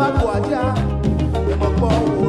bá kò ajá ìmọ̀pọ̀ wò.